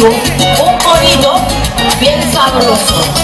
un corito bien sabroso.